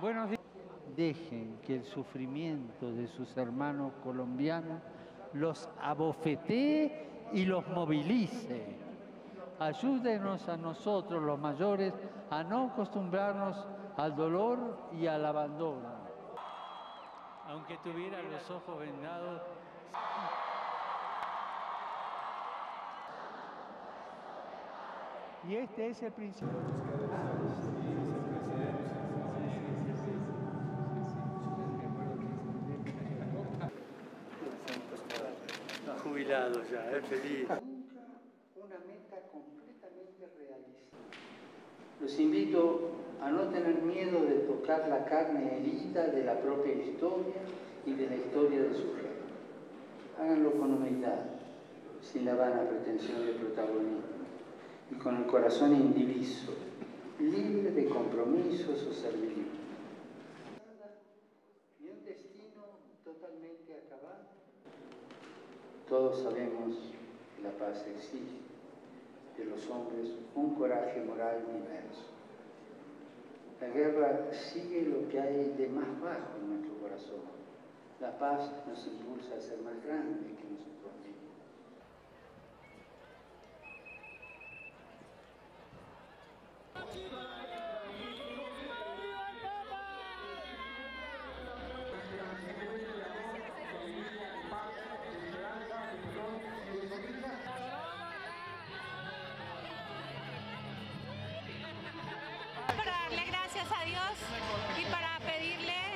Buenos días. Dejen que el sufrimiento de sus hermanos colombianos los abofetee y los movilice. Ayúdenos a nosotros los mayores a no acostumbrarnos al dolor y al abandono. Aunque tuviera los ojos vendados, y este es el principio. Jubilado ya, es feliz. Una meta completamente realista. Los invito a no tener miedo de tocar la carne herida de la propia historia y de la historia de su rey. Háganlo con humildad, sin la vana pretensión de protagonismo y con el corazón indiviso, libre de compromisos o servilismo. Y un destino totalmente acabado. Todos sabemos que la paz exige de los hombres un coraje moral diverso. La guerra sigue lo que hay de más bajo en nuestro corazón. La paz nos impulsa a ser más grandes que nosotros mismos. a Dios y para pedirle